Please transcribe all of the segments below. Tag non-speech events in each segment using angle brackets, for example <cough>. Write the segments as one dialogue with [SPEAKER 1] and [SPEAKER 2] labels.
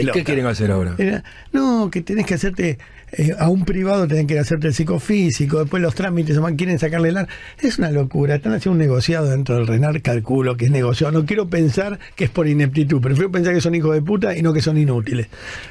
[SPEAKER 1] pelota.
[SPEAKER 2] ¿Qué quieren hacer ahora?
[SPEAKER 1] Era, no, que tenés que hacerte eh, a un privado tenés que hacerte el psicofísico, después los trámites, quieren sacarle el ar. Es una locura, están haciendo un negociado dentro del RENAR, calculo que es negociado. No quiero pensar que es por ineptitud, prefiero pensar que son hijos de puta y no que son inútiles.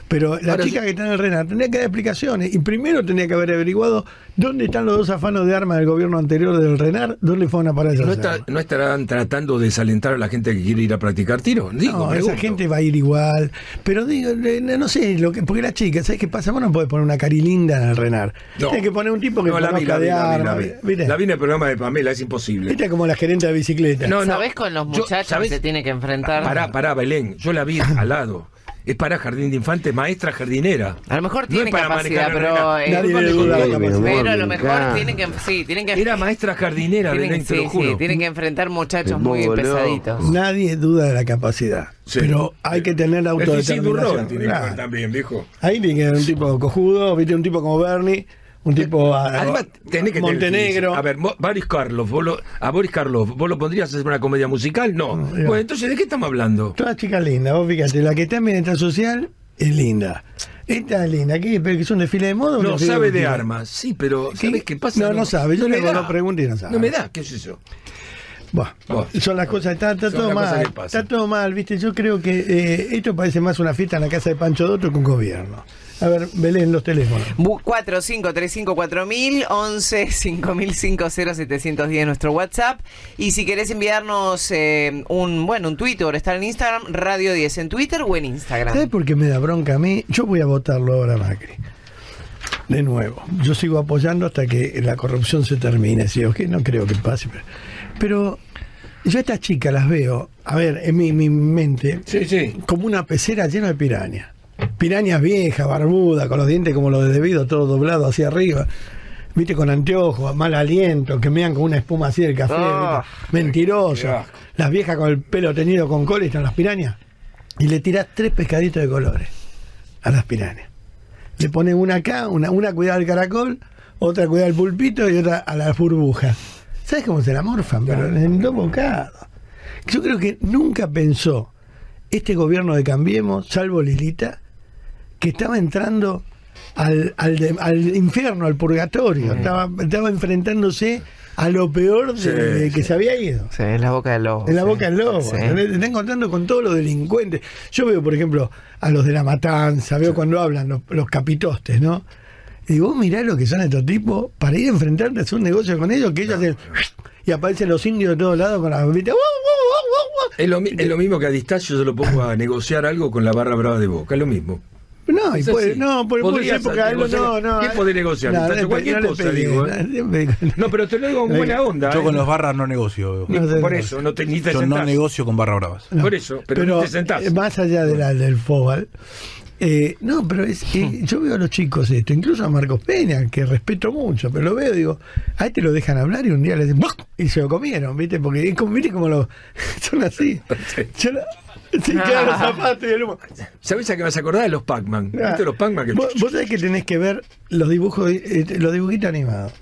[SPEAKER 1] Pero la
[SPEAKER 2] Ahora,
[SPEAKER 1] chica que está en el RENAR tenía que dar explicaciones y primero tenía que haber averiguado dónde están los dos afanos de armas del gobierno anterior del RENAR, dónde fueron a parar esas
[SPEAKER 2] ¿No, está- no estarán tratando de desalentar a la gente que quiere ir a practicar tiro? Digo,
[SPEAKER 1] no, esa gente va a ir igual. Pero digo, no sé, lo que, porque la chica, ¿sabes qué pasa? Vos no podés poner una carilinda en el Renar.
[SPEAKER 2] No.
[SPEAKER 1] Tienes que poner un tipo que
[SPEAKER 2] No, la vi, la vi,
[SPEAKER 1] de
[SPEAKER 2] la vi, la vi.
[SPEAKER 1] ¿viste?
[SPEAKER 2] La vi en el programa de Pamela, es imposible.
[SPEAKER 1] Viste como la gerente de bicicleta.
[SPEAKER 2] No, no.
[SPEAKER 3] ¿Sabés con los muchachos que se tiene que enfrentar?
[SPEAKER 2] Pará, pará, Belén. Yo la vi al lado. Es para jardín de infantes, maestra jardinera.
[SPEAKER 3] A lo mejor
[SPEAKER 2] No
[SPEAKER 3] tiene
[SPEAKER 2] para
[SPEAKER 3] capacidad,
[SPEAKER 2] manejar
[SPEAKER 3] pero... eh,
[SPEAKER 1] Nadie le duda la capacidad.
[SPEAKER 3] pero a lo
[SPEAKER 4] Me
[SPEAKER 3] mejor tienen que... Sí, tienen que...
[SPEAKER 2] Era maestra jardinera,
[SPEAKER 3] tienen,
[SPEAKER 2] Belén, te
[SPEAKER 3] sí,
[SPEAKER 2] lo juro.
[SPEAKER 3] sí, tienen que enfrentar muchachos muy pesaditos.
[SPEAKER 1] Nadie duda de la capacidad.
[SPEAKER 2] Sí.
[SPEAKER 1] Pero hay que tener la
[SPEAKER 2] El
[SPEAKER 1] autodeterminación.
[SPEAKER 2] tiene que
[SPEAKER 1] Claro.
[SPEAKER 2] ver también, viejo.
[SPEAKER 1] Ahí tiene que haber un tipo cojudo, viste, un tipo como Bernie, un tipo a-
[SPEAKER 2] Además, tenés que tener
[SPEAKER 1] Montenegro.
[SPEAKER 2] A ver, Boris Karloff, vos lo- a Boris Karloff, ¿vos lo pondrías a hacer una comedia musical? No. Bueno, entonces, ¿de qué estamos hablando?
[SPEAKER 1] Toda chica linda, vos fíjate, la que está en bienestar social es linda. Esta es linda, ¿qué? ¿Pero que es un desfile de moda?
[SPEAKER 2] No sabe de armas, sí, pero
[SPEAKER 1] ¿Qué?
[SPEAKER 2] ¿sabés qué pasa?
[SPEAKER 1] No, no sabe. Yo le hago preguntas y no sabe.
[SPEAKER 2] No me da, qué yo.
[SPEAKER 1] Buah,
[SPEAKER 2] Buah.
[SPEAKER 1] son las cosas, está, todo mal, está todo mal, viste, yo creo que eh, esto parece más una fiesta en la casa de Pancho Dotto que un gobierno. A ver, Belén, los teléfonos.
[SPEAKER 3] 4 5 3 5 4000 11 5005 0710 nuestro WhatsApp y si querés enviarnos eh, un bueno un Twitter está en Instagram Radio 10 en Twitter o en Instagram
[SPEAKER 1] ¿Sabes por qué me da bronca a mí? Yo voy a votarlo ahora a Macri. De nuevo. Yo sigo apoyando hasta que la corrupción se termine. ¿sí? Ok, No creo que pase. Pero, pero yo a estas chicas las veo, a ver, en mi, mi mente,
[SPEAKER 2] Sí, sí.
[SPEAKER 1] como una pecera llena de pirañas. Pirañas viejas, barbudas, con los dientes como los de debido, todo doblado hacia arriba. Viste, con anteojos, mal aliento, que mean con una espuma así del café.
[SPEAKER 3] Ah,
[SPEAKER 2] asco.
[SPEAKER 1] Las viejas con el pelo teñido con cola y están las pirañas. Y le tirás tres pescaditos de colores a las pirañas. Le pones una acá, una, una cuidada al caracol, otra cuidada al pulpito y otra a la burbuja. ¿Sabes cómo se la morfan? Pero en dos bocados. Yo creo que nunca pensó este gobierno de Cambiemos, salvo Lilita, que estaba entrando al, al, de- al infierno, al purgatorio. Estaba, estaba enfrentándose a lo peor de,
[SPEAKER 2] Sí,
[SPEAKER 1] de que
[SPEAKER 2] sí.
[SPEAKER 1] se había ido.
[SPEAKER 3] Sí, en la boca del lobo
[SPEAKER 1] En la
[SPEAKER 3] sí.
[SPEAKER 1] boca del lobo. Te Está encontrando con todos los delincuentes. Yo veo, por ejemplo, a los de la matanza, veo cuando hablan los, los capitostes, ¿no? Y digo, vos mirá lo que son estos tipos para ir a enfrentarte a hacer un negocio con ellos, que ellos hacen. Y aparecen los indios de todos lados con las ¿viste? ¡Wow, wow, wow, wow!
[SPEAKER 2] Es lo, es lo mismo que a distancia yo lo pongo a negociar algo con la barra brava de Boca, es lo mismo.
[SPEAKER 1] No, y puede, no, por, por
[SPEAKER 2] Podrías
[SPEAKER 1] esa época,
[SPEAKER 2] negociar-
[SPEAKER 1] no, no.
[SPEAKER 2] ¿Qué podés negociar?
[SPEAKER 1] No, no le
[SPEAKER 2] Cualquier
[SPEAKER 1] no
[SPEAKER 2] cosa,
[SPEAKER 1] pegué,
[SPEAKER 2] digo,
[SPEAKER 1] no
[SPEAKER 2] ¿eh? No, pero te lo digo con buena onda.
[SPEAKER 5] Yo
[SPEAKER 2] ¿eh?
[SPEAKER 5] con los barras no negocio.
[SPEAKER 2] Ni-
[SPEAKER 1] No
[SPEAKER 2] por
[SPEAKER 1] no.
[SPEAKER 2] eso, no te, ni te
[SPEAKER 5] Yo no
[SPEAKER 2] sentás.
[SPEAKER 5] negocio con barra bravas.
[SPEAKER 2] Por eso, pero, no te sentás.
[SPEAKER 1] eh, Más allá de la, del fútbol. Eh, no, pero es, eh, yo veo a los chicos esto, incluso a Marcos Peña, que respeto mucho, pero lo veo, digo, a este lo dejan hablar y un día le dicen, ¡buah! y se lo comieron, ¿viste? Porque es como, ¿viste? Como los, <laughs> son así. Yo lo- sí, quedan los zapatos y el humo.
[SPEAKER 2] ¿Sabés a qué me vas a acordar de los Pac-Man?
[SPEAKER 1] Ah,
[SPEAKER 2] ¿Viste los Pac-Man? Que...
[SPEAKER 1] Vos, vos sabés que tenés que ver los dibujos, eh, los dibujitos animados.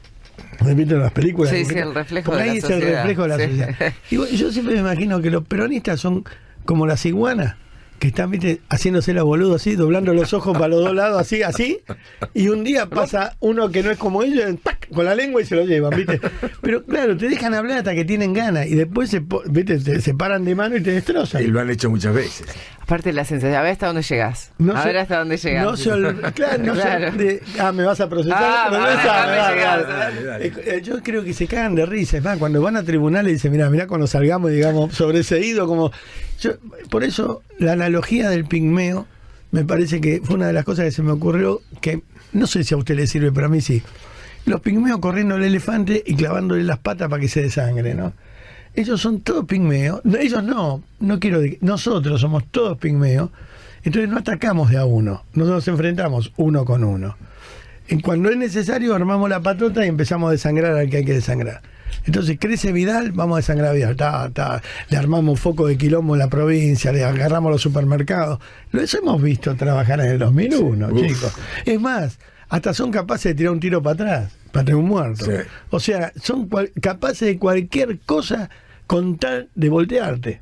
[SPEAKER 1] ¿Viste las películas?
[SPEAKER 3] Sí,
[SPEAKER 1] Dibujitos.
[SPEAKER 3] sí, el reflejo
[SPEAKER 1] Porque
[SPEAKER 3] de la
[SPEAKER 1] ahí es el reflejo de la
[SPEAKER 3] Sí.
[SPEAKER 1] sociedad. Y yo siempre me imagino que los peronistas son como las iguanas que están, viste, haciéndose la boludo así, doblando los ojos para los dos lados, así, así, y un día pasa uno que no es como ellos, ¡pac! con la lengua y se lo llevan, viste. Pero claro, te dejan hablar hasta que tienen ganas, y después se, viste, te- se paran de mano y te destrozan.
[SPEAKER 2] Y lo han hecho muchas veces.
[SPEAKER 3] Aparte la sensación, a ver hasta dónde llegas.
[SPEAKER 1] No
[SPEAKER 3] a ver hasta dónde llegas.
[SPEAKER 1] No se <laughs> claro, no
[SPEAKER 3] Claro.
[SPEAKER 1] de- ah, me vas a procesar.
[SPEAKER 3] Ah,
[SPEAKER 1] dale, dale. Eh, eh, Yo creo que se cagan de risa. Es más, cuando van a tribunales dicen, mira, mira cuando salgamos, digamos, sobreseído, como. Yo, por eso, la analogía del pigmeo me parece que fue una de las cosas que se me ocurrió, que no sé si a usted le sirve, pero a mí sí. Los pigmeos corriendo al elefante y clavándole las patas para que se desangre, ¿no? Ellos son todos pigmeos. No, ellos no, no quiero. de- Nosotros somos todos pigmeos. Entonces no atacamos de a uno. Nosotros nos enfrentamos uno con uno. Cuando es necesario, armamos la patota y empezamos a desangrar al que hay que desangrar. Entonces crece Vidal, vamos a desangrar a Vidal. Ta, ta. Le armamos foco de quilombo en la provincia, le agarramos los supermercados. Lo eso hemos visto trabajar en el 2001,
[SPEAKER 2] Uf.
[SPEAKER 1] chicos. Es más, hasta son capaces de tirar un tiro para atrás, para tener un muerto.
[SPEAKER 2] Sí.
[SPEAKER 1] O sea, son capaces de cualquier cosa con tal de voltearte.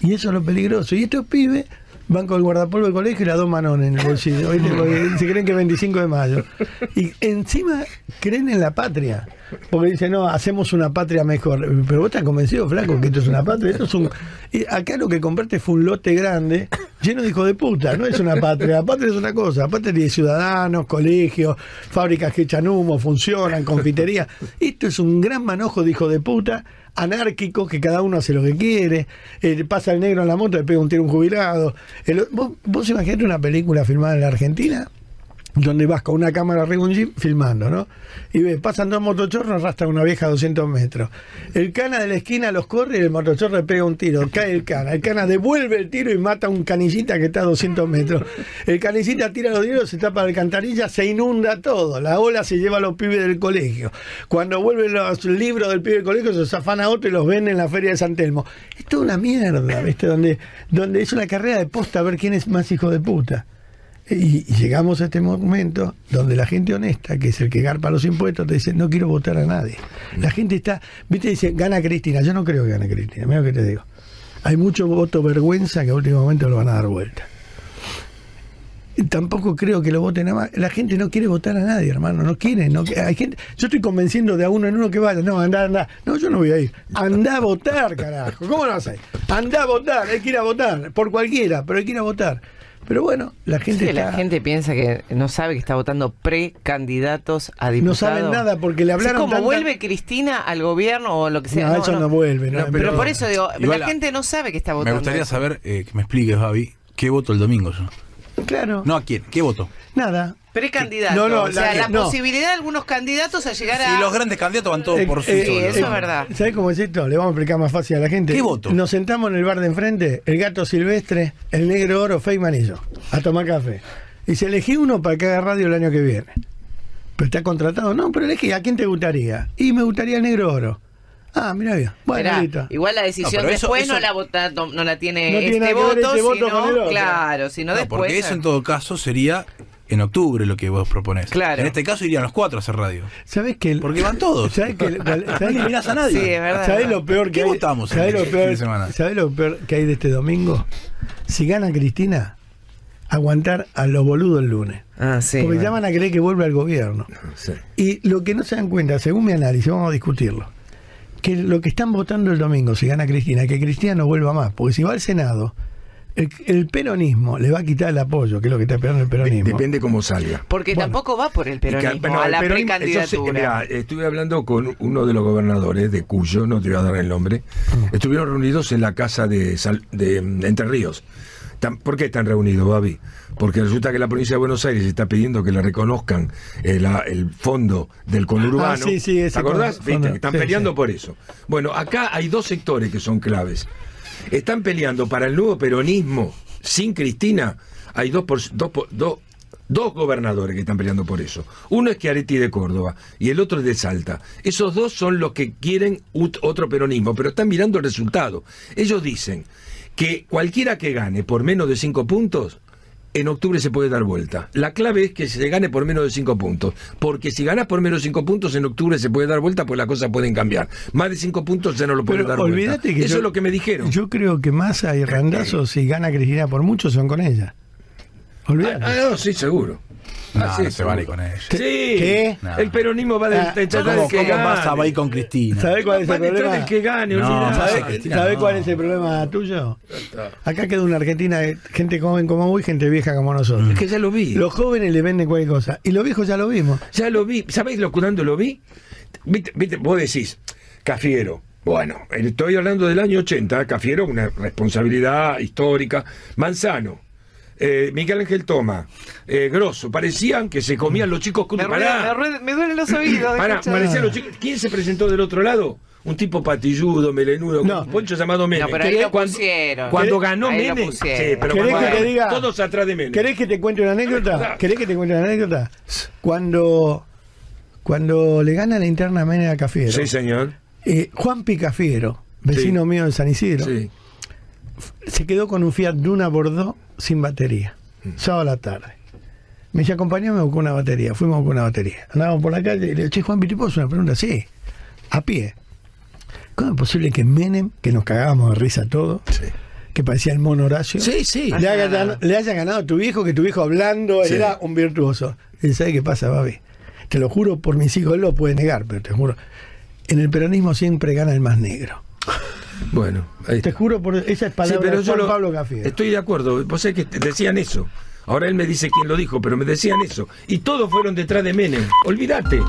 [SPEAKER 1] Y eso es lo peligroso. Y estos pibes van con el guardapolvo del colegio y las dos manones en el bolsillo. se creen que es 25 de mayo. Y encima creen en la patria. Porque dicen, no, hacemos una patria mejor. Pero vos estás convencido, flaco, que esto es una patria. Esto es un... acá lo que compraste fue un lote grande, lleno de hijos de puta. No es una patria. Patria es una cosa. Patria tiene ciudadanos, colegios, fábricas que echan humo, funcionan, confiterías. Esto es un gran manojo de hijos de puta anárquico, que cada uno hace lo que quiere, eh, pasa el negro en la moto, le pega un tiro a un jubilado. ¿vos, vos imaginate una película filmada en la Argentina? Donde vas con una cámara arriba filmando, ¿no? Y ves, pasan dos motochorros, arrastran una vieja a 200 metros. El cana de la esquina los corre y el motochorro le pega un tiro. Cae el cana. El cana devuelve el tiro y mata a un canillita que está a 200 metros. El canillita tira los tiros, se tapa la alcantarilla, se inunda todo. La ola se lleva a los pibes del colegio. Cuando vuelven los libros del pibe del colegio, se zafan a otro y los venden en la feria de San Telmo. Es toda una mierda, ¿viste? Donde, donde es una carrera de posta a ver quién es más hijo de puta. Y, llegamos a este momento donde la gente honesta, que es el que garpa los impuestos, te dice, no quiero votar a nadie. La gente está, viste, dice, gana Cristina. Yo no creo que gane Cristina, mira lo que te digo. Hay mucho voto vergüenza que a último momento lo van a dar vuelta. Tampoco creo que lo voten a más. La gente no quiere votar a nadie, hermano. No quiere. No, hay gente, yo estoy convenciendo de a uno en uno que vaya. No, anda, anda. No, yo no voy a ir. Anda a votar, carajo. ¿Cómo no vas a ir? Anda a votar. Hay que ir a votar. Por cualquiera, pero hay que ir a votar. Pero bueno, la gente
[SPEAKER 3] Sí,
[SPEAKER 1] está-
[SPEAKER 3] la gente piensa que no sabe que está votando precandidatos a diputados.
[SPEAKER 1] No saben nada porque le hablaron
[SPEAKER 3] Sí, como
[SPEAKER 1] tanta-
[SPEAKER 3] vuelve Cristina al gobierno o lo que sea.
[SPEAKER 1] No, eso no vuelve, no,
[SPEAKER 3] pero,
[SPEAKER 1] pero-
[SPEAKER 3] por eso digo, la
[SPEAKER 5] la-
[SPEAKER 3] gente no sabe que está
[SPEAKER 5] Me
[SPEAKER 3] votando.
[SPEAKER 5] gustaría
[SPEAKER 3] eso.
[SPEAKER 5] saber, eh, que me expliques, Javi, ¿qué voto el domingo yo?
[SPEAKER 1] Claro.
[SPEAKER 5] No a quién, ¿qué voto?
[SPEAKER 1] Nada.
[SPEAKER 3] Precandidato.
[SPEAKER 1] No, no,
[SPEAKER 3] o sea,
[SPEAKER 1] la-
[SPEAKER 3] la,
[SPEAKER 1] no.
[SPEAKER 3] posibilidad de algunos candidatos a llegar a.
[SPEAKER 5] Si los grandes candidatos van todos
[SPEAKER 1] Eh,
[SPEAKER 5] por su
[SPEAKER 1] eh,
[SPEAKER 3] Sí,
[SPEAKER 5] solo,
[SPEAKER 3] eso es verdad.
[SPEAKER 1] ¿Sabes cómo es esto? Le vamos a explicar más fácil a la gente.
[SPEAKER 5] ¿Qué voto?
[SPEAKER 1] Nos sentamos en el bar de enfrente, el gato silvestre, el negro oro, Feynman y yo, a tomar café. Y se elegí uno para que haga radio el año que viene. Pero está contratado. No, pero elegí, ¿a quién te gustaría? Y me gustaría el negro oro. Ah, mira bien. Bueno,
[SPEAKER 3] Esperá, igual la decisión
[SPEAKER 5] No, eso-
[SPEAKER 3] después
[SPEAKER 5] eso-
[SPEAKER 3] no la vota, no, no la tiene
[SPEAKER 1] No tiene
[SPEAKER 3] este voto,
[SPEAKER 1] este voto
[SPEAKER 3] sino, claro, sino
[SPEAKER 5] No,
[SPEAKER 3] después.
[SPEAKER 5] porque eso en todo caso sería en octubre lo que vos proponés.
[SPEAKER 3] Claro.
[SPEAKER 5] En este caso irían los cuatro a hacer radio.
[SPEAKER 1] ¿Sabes que el-
[SPEAKER 5] Porque van todos.
[SPEAKER 1] ¿Sabes que el- <laughs>
[SPEAKER 5] No
[SPEAKER 1] sabés que-
[SPEAKER 5] eliminás a nadie.
[SPEAKER 3] Sí, es verdad.
[SPEAKER 1] ¿Sabés lo peor que
[SPEAKER 5] ¿Qué
[SPEAKER 1] hay?
[SPEAKER 5] votamos
[SPEAKER 1] ¿Sabés
[SPEAKER 5] el
[SPEAKER 1] lo peor,
[SPEAKER 5] de semana?
[SPEAKER 1] ¿sabés lo peor que hay de este domingo? Si gana Cristina, aguantar a los boludos el lunes.
[SPEAKER 3] Ah, sí.
[SPEAKER 1] Porque
[SPEAKER 3] bueno.
[SPEAKER 1] ya van a creer que vuelve al gobierno.
[SPEAKER 2] Sí.
[SPEAKER 1] Y lo que no se dan cuenta, según mi análisis, vamos a discutirlo, que lo que están votando el domingo, si gana Cristina, que Cristina no vuelva más, porque si va al Senado, el, el peronismo le va a quitar el apoyo, que es lo que está esperando el peronismo.
[SPEAKER 2] Depende cómo salga.
[SPEAKER 3] Porque
[SPEAKER 1] Bueno.
[SPEAKER 3] tampoco va por el peronismo,
[SPEAKER 2] Y que- bueno,
[SPEAKER 3] a la
[SPEAKER 2] peronismo- yo sé-
[SPEAKER 3] precandidatura.
[SPEAKER 2] mirá, estuve hablando con uno de los gobernadores de Cuyo, no te voy a dar el nombre. Estuvieron reunidos en la casa de, Sal- de, mm, Entre Ríos. Tan- ¿Por qué están reunidos, Babi? Porque resulta que la provincia de Buenos Aires está pidiendo que le reconozcan eh, el fondo del conurbano.
[SPEAKER 1] Ah, sí, sí,
[SPEAKER 2] ¿Te acordás? Viste, Están
[SPEAKER 1] sí,
[SPEAKER 2] peleando por eso. Bueno, acá hay dos sectores que son claves. Están peleando para el nuevo peronismo sin Cristina. Hay dos, por, dos, por- dos, dos gobernadores que están peleando por eso. Uno es Chiaretti de Córdoba y el otro es de Salta. Esos dos son los que quieren otro peronismo, pero están mirando el resultado. Ellos dicen que cualquiera que gane por menos de cinco puntos, en octubre se puede dar vuelta. La clave es que se gane por menos de cinco puntos. Porque si ganas por menos de cinco puntos, en octubre se puede dar vuelta, pues las cosas pueden cambiar. Más de cinco puntos ya no lo pueden
[SPEAKER 1] Pero
[SPEAKER 2] dar vuelta.
[SPEAKER 1] que
[SPEAKER 2] Eso
[SPEAKER 1] yo-
[SPEAKER 2] es lo que me dijeron.
[SPEAKER 1] Yo creo que Massa y Randazo, si gana Cristina por mucho, son con ella. Olvídate.
[SPEAKER 2] Ah, no, sí, seguro.
[SPEAKER 5] No,
[SPEAKER 2] Ah,
[SPEAKER 5] no se vale con ella.
[SPEAKER 2] Sí,
[SPEAKER 1] ¿Qué?
[SPEAKER 5] No.
[SPEAKER 2] el peronismo va tratar
[SPEAKER 5] ¿Cómo,
[SPEAKER 2] del que
[SPEAKER 5] cómo
[SPEAKER 2] gane.
[SPEAKER 5] Massa va a ir con Cristina?
[SPEAKER 1] ¿Sabés cuál es el problema?
[SPEAKER 2] del que gane,
[SPEAKER 5] No,
[SPEAKER 2] olvidate.
[SPEAKER 5] Massa
[SPEAKER 1] ¿Sabés
[SPEAKER 5] Cristina,
[SPEAKER 1] sabés
[SPEAKER 5] no.
[SPEAKER 1] cuál es el problema tuyo? Acá queda una Argentina, de gente joven como vos y gente vieja como nosotros.
[SPEAKER 2] Es que ya lo vi.
[SPEAKER 1] Los jóvenes le venden cualquier cosa. Y los viejos ya lo vimos.
[SPEAKER 2] Ya lo vi. ¿Sabéis lo cuándo lo vi? Viste, viste, vos decís, Cafiero. Bueno, estoy hablando del año 80, Cafiero, una responsabilidad histórica. Manzano, eh, Miguel Ángel Toma, eh, Grosso, parecían que se comían los chicos con
[SPEAKER 3] me, me duelen los oídos. de
[SPEAKER 2] pará,
[SPEAKER 3] escuchar.
[SPEAKER 2] parecían los chicos. ¿Quién se presentó del otro lado? Un tipo patilludo, melenudo,
[SPEAKER 1] No.
[SPEAKER 2] un poncho llamado Menem.
[SPEAKER 3] No, pero ahí lo
[SPEAKER 2] cuando, cuando
[SPEAKER 1] ¿Querés-
[SPEAKER 2] ganó Menem, sí, pero
[SPEAKER 1] ¿Querés
[SPEAKER 2] cuando
[SPEAKER 1] que te diga?
[SPEAKER 2] todos atrás de Menem.
[SPEAKER 1] ¿Querés que te cuente una anécdota? ¿Querés que te cuente una anécdota? Cuando, cuando le gana la interna a Menem a Cafiero,
[SPEAKER 2] Sí, señor.
[SPEAKER 1] eh, Juan Picafiero, vecino
[SPEAKER 2] Sí.
[SPEAKER 1] mío de San Isidro,
[SPEAKER 2] Sí.
[SPEAKER 1] Se quedó con un Fiat Duna Bordeaux sin batería.
[SPEAKER 2] Mm.
[SPEAKER 1] Sábado a la tarde. Me dice, acompañame a buscar una batería. Fuimos a buscar una batería. Andábamos por la calle y le digo, che, Juan, ¿te puedo hacer una pregunta? Sí, a pie. ¿Cómo es posible que Menem, que nos cagábamos de risa todos,
[SPEAKER 2] Sí.
[SPEAKER 1] que parecía el mono Horacio.
[SPEAKER 2] Sí, sí.
[SPEAKER 1] Le haya, gan- le haya ganado a tu viejo, que tu viejo hablando
[SPEAKER 2] Sí.
[SPEAKER 1] era un virtuoso. ¿Y sabes qué pasa, Babi? Te lo juro por mis hijos, él lo puede negar, pero te juro. En el peronismo siempre gana el más negro.
[SPEAKER 2] Bueno, ahí
[SPEAKER 1] Te juro por esa es
[SPEAKER 2] Sí,
[SPEAKER 1] palabra
[SPEAKER 2] pero
[SPEAKER 1] de
[SPEAKER 2] yo lo-
[SPEAKER 1] Pablo
[SPEAKER 2] estoy de acuerdo. Vos sabés que decían eso. Ahora él me dice quién lo dijo, pero me decían eso. Y todos fueron detrás de Menem. Olvídate.